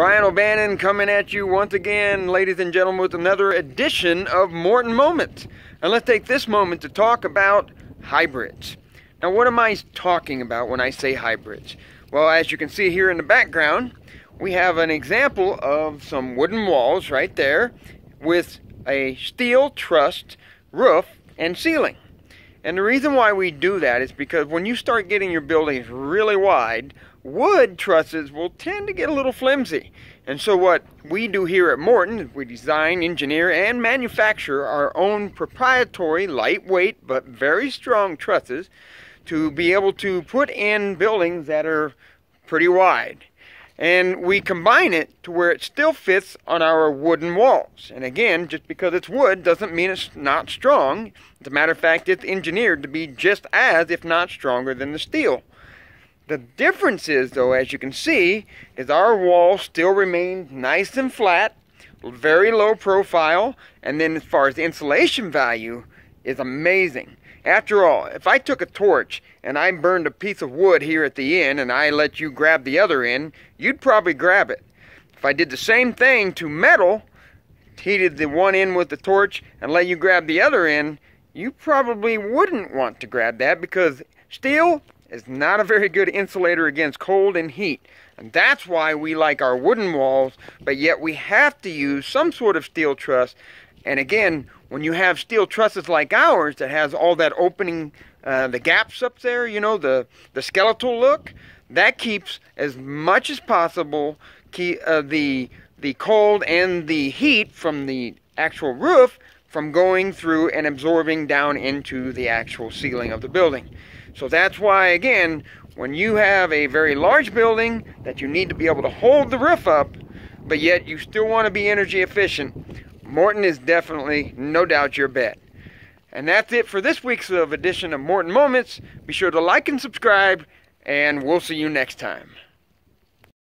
Brian O'Bannon coming at you once again, ladies and gentlemen, with another edition of Morton Moments. And let's take this moment to talk about hybrids. Now, what am I talking about when I say hybrids? Well, as you can see here in the background, we have an example of some wooden walls right there with a steel truss roof and ceiling. And the reason why we do that is because when you start getting your buildings really wide, wood trusses will tend to get a little flimsy. And so what we do here at Morton is we design, engineer, and manufacture our own proprietary lightweight but very strong trusses to be able to put in buildings that are pretty wide and we combine it to where it still fits on our wooden walls. And again, just because it's wood doesn't mean it's not strong. As a matter of fact, it's engineered to be just as, if not stronger, than the steel. The difference is, though, as you can see, is our wall still remains nice and flat, very low profile, and then as far as insulation value, is amazing. After all, if I took a torch and I burned a piece of wood here at the end and I let you grab the other end, you'd probably grab it. If I did the same thing to metal, heated the one end with the torch and let you grab the other end, you probably wouldn't want to grab that because steel is not a very good insulator against cold and heat. And that's why we like our wooden walls, but yet we have to use some sort of steel truss and again, when you have steel trusses like ours that has all that opening, uh, the gaps up there, you know, the, the skeletal look, that keeps as much as possible keep, uh, the, the cold and the heat from the actual roof from going through and absorbing down into the actual ceiling of the building. So that's why, again, when you have a very large building that you need to be able to hold the roof up, but yet you still want to be energy efficient, Morton is definitely, no doubt, your bet. And that's it for this week's uh, edition of Morton Moments. Be sure to like and subscribe, and we'll see you next time.